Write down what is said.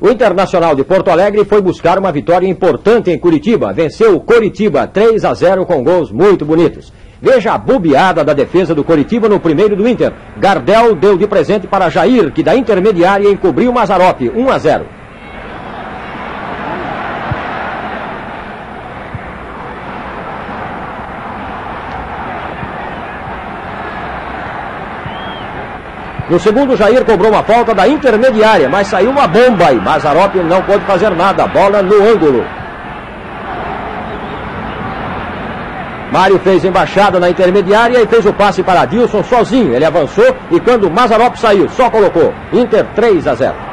O Internacional de Porto Alegre foi buscar uma vitória importante em Curitiba. Venceu o Coritiba 3 a 0 com gols muito bonitos. Veja a bobeada da defesa do Coritiba no primeiro do Inter. Gardel deu de presente para Jair, que da intermediária encobriu Mazarop 1 a 0. No segundo, Jair cobrou uma falta da intermediária, mas saiu uma bomba e Mazarop não pôde fazer nada. Bola no ângulo. Mário fez embaixada na intermediária e fez o passe para Dilson sozinho. Ele avançou e quando Mazarop saiu, só colocou. Inter 3 a 0.